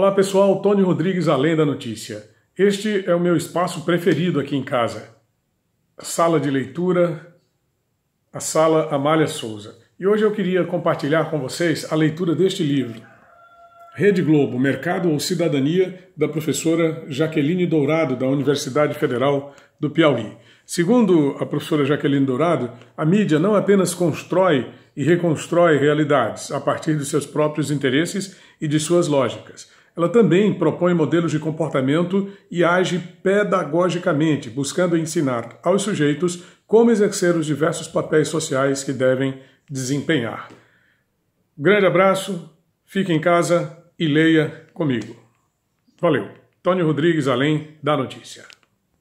Olá pessoal, Tony Rodrigues, Além da Notícia. Este é o meu espaço preferido aqui em casa. A sala de leitura, a sala Amália Souza. E hoje eu queria compartilhar com vocês a leitura deste livro, Rede Globo, Mercado ou Cidadania, da professora Jaqueline Dourado, da Universidade Federal do Piauí. Segundo a professora Jaqueline Dourado, a mídia não apenas constrói e reconstrói realidades a partir de seus próprios interesses e de suas lógicas ela também propõe modelos de comportamento e age pedagogicamente, buscando ensinar aos sujeitos como exercer os diversos papéis sociais que devem desempenhar. Grande abraço, fique em casa e leia comigo. Valeu. Tony Rodrigues, além da notícia.